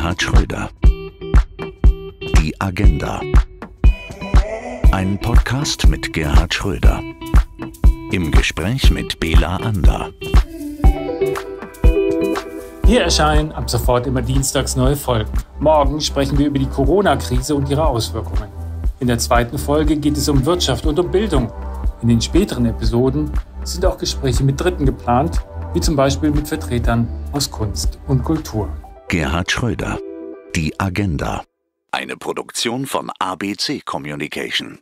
Gerhard Schröder. Die Agenda. Ein Podcast mit Gerhard Schröder. Im Gespräch mit Bela Ander. Hier erscheinen ab sofort immer dienstags neue Folgen. Morgen sprechen wir über die Corona-Krise und ihre Auswirkungen. In der zweiten Folge geht es um Wirtschaft und um Bildung. In den späteren Episoden sind auch Gespräche mit Dritten geplant, wie zum Beispiel mit Vertretern aus Kunst und Kultur. Gerhard Schröder. Die Agenda. Eine Produktion von ABC Communication.